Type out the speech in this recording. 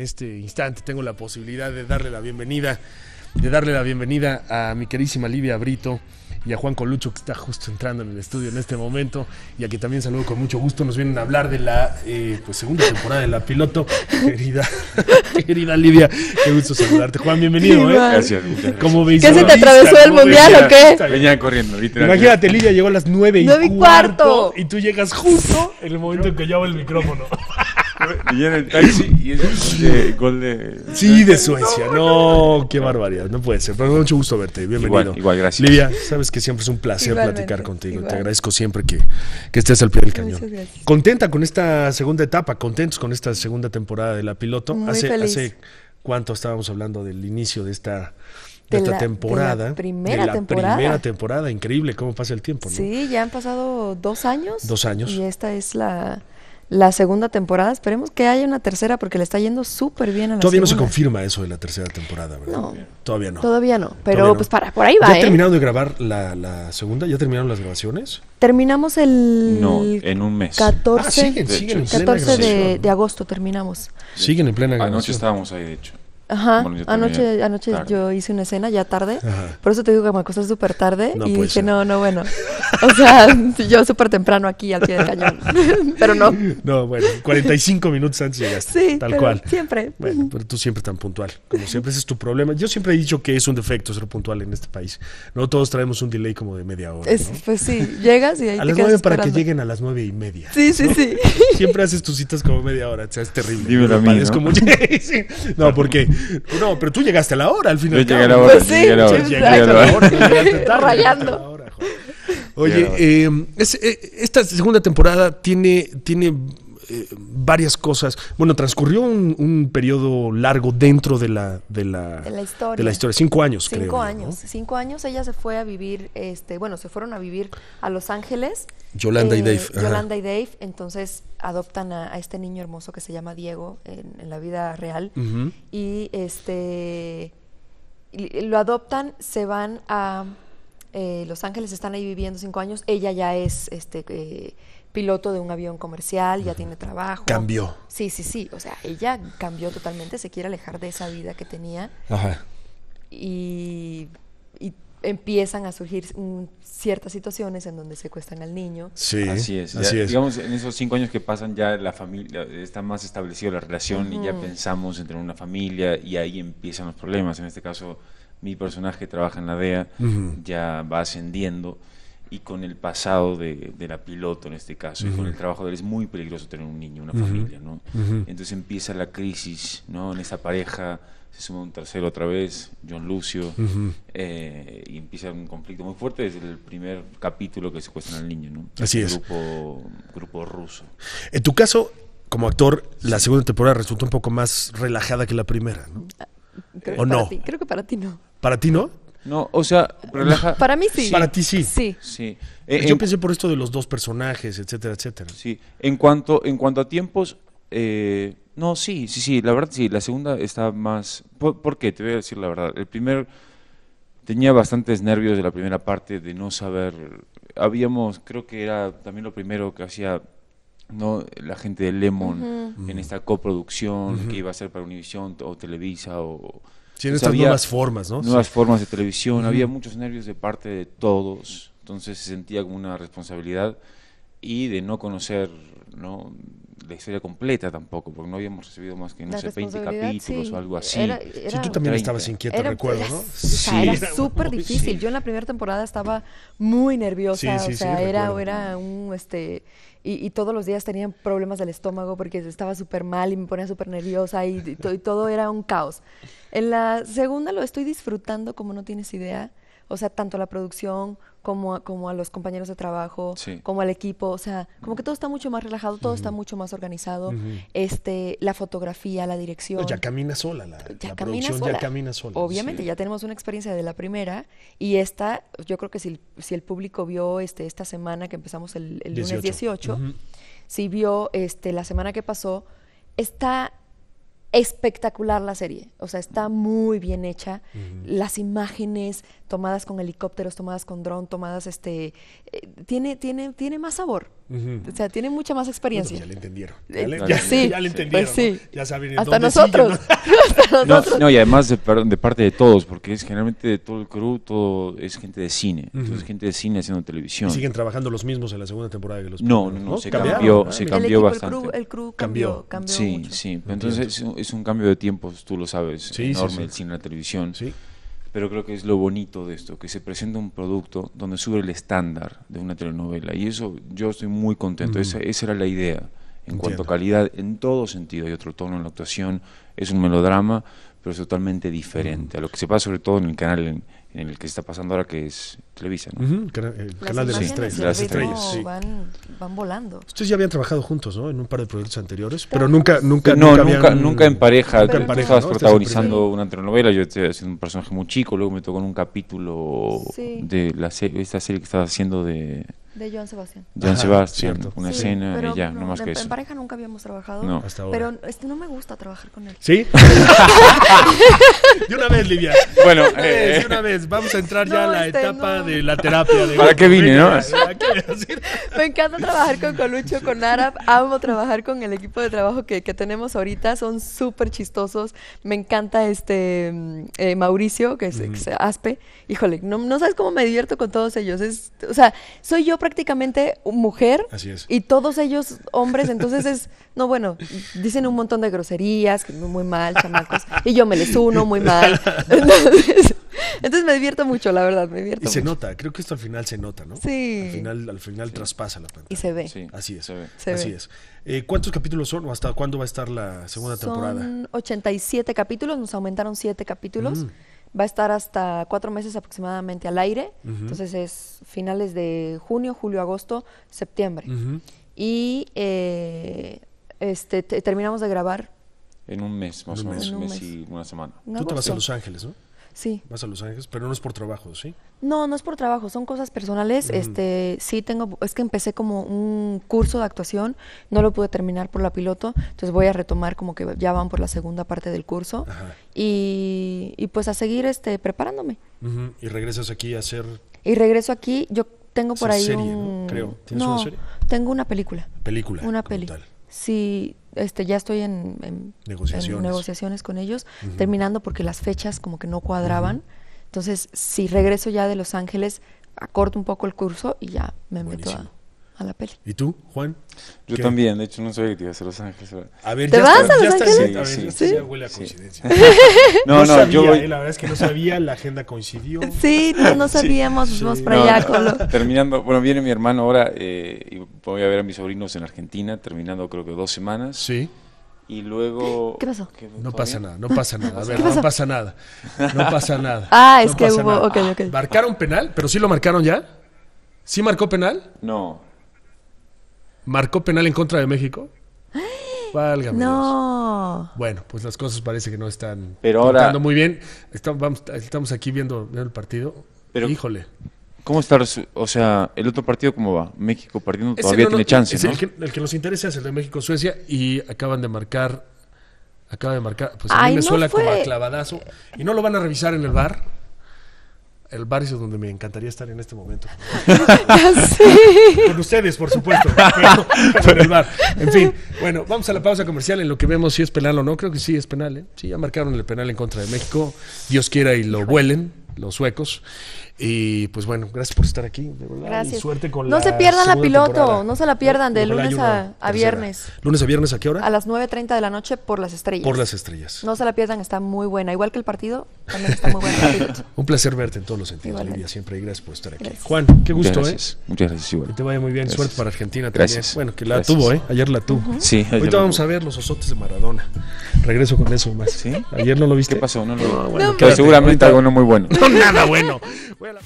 este instante tengo la posibilidad de darle la bienvenida, de darle la bienvenida a mi querísima Livia Brito y a Juan Colucho que está justo entrando en el estudio en este momento y a que también saludo con mucho gusto. Nos vienen a hablar de la eh, pues, segunda temporada de la piloto. Querida, querida Livia, qué gusto saludarte. Juan, bienvenido. ¿eh? Gracias. ¿Cómo ves? ¿Qué se te atravesó el mundial o qué? Venía corriendo, literal. Imagínate, Livia llegó a las nueve y, Nueve y cuarto, cuarto. y tú llegas justo en el momento en que yo hago el micrófono. Venía en el taxi y es de, gol de... Sí, de Suecia. No, qué barbaridad. No puede ser. Pero mucho gusto verte. Bienvenido. Igual, igual, gracias. Livia, sabes que siempre es un placer Igualmente, platicar contigo. Te agradezco siempre que, que estés al pie del cañón. Gracias. Contenta con esta segunda etapa, contentos con esta segunda temporada de la piloto. Muy hace, feliz. hace cuánto estábamos hablando del inicio de esta, de De esta la- de la temporada. primera De la temporada. primera temporada. Increíble cómo pasa el tiempo, ¿no? Sí, ya han pasado dos años. Dos años. Y esta es la, la segunda temporada. Esperemos que haya una tercera porque le está yendo súper bien a la Todavía no se confirma eso de la tercera temporada, ¿verdad? No. Todavía no. Todavía no, pero Todavía no. pues para, por ahí va, ¿Ya ¿eh? terminaron de grabar la, la segunda? ¿Ya terminaron las grabaciones? Terminamos el No, en un mes. 14, Ah, siguen, de siguen en hecho. plena 14 de, agosto terminamos. Siguen en plena Anoche grabación. estábamos ahí, de hecho. Ajá, Bueno, anoche, anoche tarde. yo hice una escena ya tarde, Ajá. por eso te digo que me acosté súper tarde No y dije, ser. no, no, bueno, o sea, yo súper temprano aquí al pie del cañón, pero no, No, bueno, 45 minutos antes llegaste. sí, tal pero cual. siempre. Bueno, pero tú siempre tan puntual. Como siempre, ese es tu problema. Yo siempre he dicho que es un defecto ser puntual en este país. No todos traemos un delay como de media hora. Es- ¿no? Pues sí, llegas y ahí A te las nueve para que lleguen a las nueve y media. Sí, sí, sí. Siempre haces tus citas como media hora. O sea, es terrible. Dímelo. Sí. No, porque. No, pero tú llegaste a la hora al Yo final. llegué a la hora, Pues yo sí, llegué a la hora. llegué a la hora. tarde, Rayando. llegaste a la hora, joder. Oye, eh, es- eh, esta segunda temporada tiene, tiene eh, varias cosas. Bueno, transcurrió un, un periodo largo dentro de la, de la, De la historia. de la historia. Cinco años, creo. Cinco ¿no? años. Cinco años ella se fue a vivir, este, bueno, se fueron a vivir a Los Ángeles. Yolanda y Eh, Dave. ajá. Yolanda y Dave. Entonces adoptan a, a este niño hermoso que se llama Diego en, en la vida real. Y este lo adoptan, se van a eh, Los Ángeles, están ahí viviendo cinco años. Ella ya es este piloto de un avión comercial, ya tiene trabajo. Cambió. Sí, sí, sí. O sea, ella cambió totalmente, se quiere alejar de esa vida que tenía Ajá. y, y empiezan a surgir ciertas situaciones en donde secuestran al niño. Sí. Así es. Así es. Digamos, en esos cinco años que pasan ya la familia, está más establecida la relación y ya pensamos en tener una familia y ahí empiezan los problemas. En este caso, mi personaje trabaja en la DEA, ya va ascendiendo y con el pasado de, de la piloto en este caso y con el trabajo de él es muy peligroso tener un niño, una familia, ¿no? Entonces empieza la crisis, ¿no? En esa pareja se suma un tercero otra vez, John Lucio, eh, y empieza un conflicto muy fuerte desde el primer capítulo que secuestran al niño, ¿no? Así Este es. Grupo, grupo ruso. En tu caso, como actor, la segunda temporada resultó un poco más relajada que la primera, ¿no? Creo ¿O no? ti- creo que para ti no. ¿Para ti no? No, o sea, relaja. Para mí sí. Para ti sí. Sí. Sí. Eh, Yo en, pensé por esto de los dos personajes, etcétera, etcétera. sí. En cuanto, en cuanto a tiempos, eh, no, sí, sí, sí. La verdad, sí. La segunda está más. ¿Por, por qué? Te voy a decir la verdad. El primer tenía bastantes nervios de la primera parte de no saber. Habíamos, creo que era también lo primero que hacía. No, la gente de Lemon en esta coproducción que iba a ser para Univision o Televisa o Sí, en sea, estas había nuevas formas, ¿no? nuevas formas de televisión, había muchos nervios de parte de todos, entonces se sentía como una responsabilidad y de no conocer ¿no? La historia completa tampoco, porque no habíamos recibido más que, no La sé, 20 responsabilidad, capítulos sí. o algo así. Era- Sí, era- tú también 30. estabas inquieta, Era, recuerdo, era- ¿no? o sea, era Sí. súper difícil. sí. Yo en la primera temporada estaba muy nerviosa, Sí, sí, o sí, sea, era, era un este y, y todos los días tenían problemas del estómago porque estaba súper mal y me ponía súper nerviosa y, y to- y todo era un caos. En la segunda lo estoy disfrutando como no tienes idea. O sea, tanto a la producción como a, como a los compañeros de trabajo, Sí. como al equipo. O sea, como que todo está mucho más relajado, todo está mucho más organizado. este, la fotografía, la dirección No, ya camina sola, la, ya la camina producción sola. ya camina sola. Obviamente, sí. ya tenemos una experiencia de la primera y esta, yo creo que si, el- si el público vio este esta semana que empezamos el, el 18. lunes 18, Ujú. si vio este la semana que pasó, está espectacular la serie. O sea, está muy bien hecha. Las imágenes tomadas con helicópteros, tomadas con dron, tomadas este eh, tiene tiene tiene más sabor. Ujú. O sea, tiene mucha más Bueno, experiencia. pues ya le entendieron. Eh, Ya le, pues ya- sí, ya le pues entendieron. sí. ¿no? Ya saben en Hasta dónde nosotros. siguen, Hasta No, nosotros. no, y además de, de parte de todos, porque es generalmente de todo el crew, todo es gente de cine. Entonces, Ujú. gente de cine haciendo ¿no? televisión. Y siguen trabajando los mismos en la segunda temporada que los No, no, no, se ¿Cambiaron? cambió, Ah, se mira. el cambió equipo, bastante. El crew, el crew Cambió. cambió, cambió Sí, mucho. sí. Entonces es un, es un cambio de tiempos, tú lo sabes, Sí, sí, enorme sí. el cine y la televisión. Sí. Pero creo que es lo bonito de esto, que se presenta un producto donde sube el estándar de una telenovela. Y eso yo estoy muy contento. Ujú. esa, esa era la idea. En cuanto a calidad, en todo sentido, hay otro tono en la actuación. Es un melodrama, pero es totalmente diferente a lo que se pasa, sobre todo en el canal en, en el que está pasando ahora, que es Televisa. ¿no? Ujú, cana- el Las canal de las estrellas. y el Las estrellas, sí. van, van volando. Ustedes ya habían trabajado juntos, ¿no? En un par de proyectos anteriores, pero nunca, nunca, no, nunca, habían- nunca en pareja. Nunca en pareja, estabas ¿no? Protagonizando una telenovela, yo estoy haciendo un personaje muy chico, luego me tocó en un capítulo Sí. de la serie, esta serie que estabas haciendo de De Joan Sebastián. Joan Ajá, Sebastián, cierto. una Sí, escena pero y ya, no, no más en, que en eso. pareja nunca habíamos trabajado. No. Hasta ahora. Pero este, no me gusta trabajar con él. ¿Sí? de una vez, Livia. Bueno, De una vez, eh, de una vez. Vamos a entrar ya a No, la este, etapa no. de la terapia. De ¿Para qué vine, no? Me encanta trabajar con Colucho, con Arab. Amo trabajar con el equipo de trabajo que, que tenemos ahorita. Son súper chistosos. Me encanta este mm, eh, Mauricio, que es, que es Aspe. Híjole, no, no sabes cómo me divierto con todos ellos. Es, o sea, soy yo prácticamente mujer Así es. y todos ellos hombres. Entonces es, no, bueno, dicen un montón de groserías, que muy mal, chamacos. Y yo me les uno muy mal. Entonces, entonces me divierto mucho, la verdad, me divierto Y se mucho. nota, creo que esto al final se nota, ¿no? Sí. Al final, al final traspasa la pantalla. Y se ve. sí, Así es. se ve. Se Así ve. es. Eh, ¿Cuántos capítulos son o hasta cuándo va a estar la segunda temporada? Son 87 capítulos, nos aumentaron 7 capítulos. Mm. Va a estar hasta cuatro meses aproximadamente al aire. Entonces es finales de junio, julio, agosto, septiembre. Y eh, este, te- terminamos de grabar. En un mes, más En o menos, un mes mes. y una semana. Tú te vas a. Los Ángeles, ¿no? Sí. Vas a Los Ángeles, pero no es por trabajo, ¿sí? No, no es por trabajo, son cosas personales. Este, sí tengo, es que empecé como un curso de actuación, no lo pude terminar por la piloto, entonces voy a retomar como que ya van por la segunda parte del curso Ajá. y, y pues a seguir este preparándome. Y regresas aquí a hacer Y regreso aquí, yo tengo por ahí serie, ¿no? un... Creo. ¿Tienes no, una serie? tengo una película. película. Una peli. tal. Sí, este, ya estoy en, en- Negociaciones. en negociaciones con ellos, terminando porque las fechas como que no cuadraban. Entonces, si regreso ya de Los Ángeles, acorto un poco el curso y ya me meto Buenísimo. a, a la peli. ¿Y tú, Juan? Yo ¿Qué? también, de hecho no sabía que te ibas a Los Ángeles. A ver, ¿Te ya vas está, a Los ya está, Ángeles? sí, a ver, Sí, sí. ya huele a Sí. coincidencia. No, no, sabía, yo voy, eh, la verdad es que no sabía, la agenda coincidió. Sí, no, no sabíamos, sí. vamos No, allá, no. Colo. terminando, bueno, viene mi hermano ahora eh, y voy a ver a mis sobrinos en Argentina, terminando creo que dos semanas. Sí, Y luego... ¿Qué pasó? ¿Qué- no pasa nada, no pasa nada. A ver, ¿Qué no pasa nada. No pasa nada. Ah, No es que hubo, nada. ok, ok. ¿Marcaron penal? ¿Pero sí lo marcaron ya? ¿Sí marcó penal? No, ¿Marcó penal en contra de México? Válgame Dios. No. Bueno, pues las cosas parece que no están Pero ahora- pintando muy bien. Estamos, vamos- estamos aquí viendo, viendo el partido. Pero- Híjole. ¿cómo está? O sea, ¿el otro partido cómo va? México partiendo Ese todavía no- no- tiene chance, es ¿no? El que, el que nos interesa es el de México-Suecia y acaban de marcar. Acaba de marcar. Pues a Ay, mí me no suena como a clavadazo. Y no lo van a revisar en el bar. El bar es donde me encantaría estar en este momento. Con ustedes, por supuesto. Pero, pero el bar. En fin. Bueno, vamos a la pausa comercial en lo que vemos si es penal o no. Creo que sí es penal. ¿eh? Sí, ya marcaron el penal en contra de México. Dios quiera y lo vuelen los suecos. Y pues bueno, gracias por estar aquí. De verdad. Gracias. Y suerte con No la se pierdan la piloto, temporada. no se la pierdan, de Ojalá lunes a- viernes. ¿Lunes a viernes a qué hora? A las 9.30 de la noche por las estrellas. Por las estrellas. No se la pierdan, está muy buena. Igual que el partido, también está muy buena. Un placer verte en todos los sentidos, Igualmente. Siempre. Y gracias por estar aquí. Gracias. Juan, qué Muchas gusto, ¿eh? gracias. Muchas gracias, igual. Que te vaya muy bien. Gracias. Suerte para Argentina Gracias. también. Bueno, que la Gracias. tuvo, ¿eh? Ayer la tuvo. Sí, ayer Ahorita vamos tuvo. a ver los osotes de Maradona. Regreso con eso más. ¿Sí? Ayer no lo viste. ¿Qué pasó? No, lo No, bueno, Pero quédate, seguramente algo no muy bueno. Nada bueno. La-